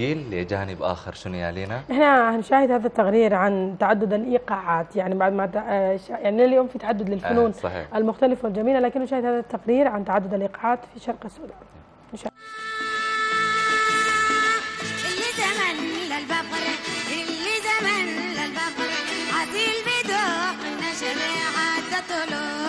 وكيل جانب آخر شنو يالينا؟ إحنا هنشاهد هذا التقرير عن تعدد الإيقاعات يعني بعد ما آه، يعني اليوم في تعدد للفنون آه صحيح. المختلفة والجميلة لكن نشاهد هذا التقرير عن تعدد الإيقاعات في شرق السودان نشاهد. اللي زمن للبقر اللي زمن للبقر عزيل بدوق النشر عدى طلوس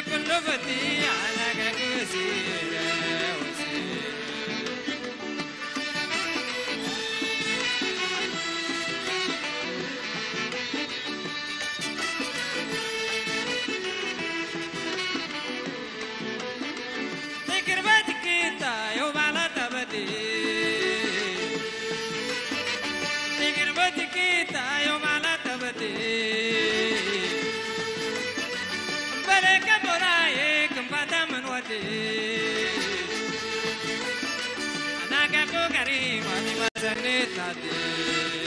كله فتي انا كوسي كله Seneta day.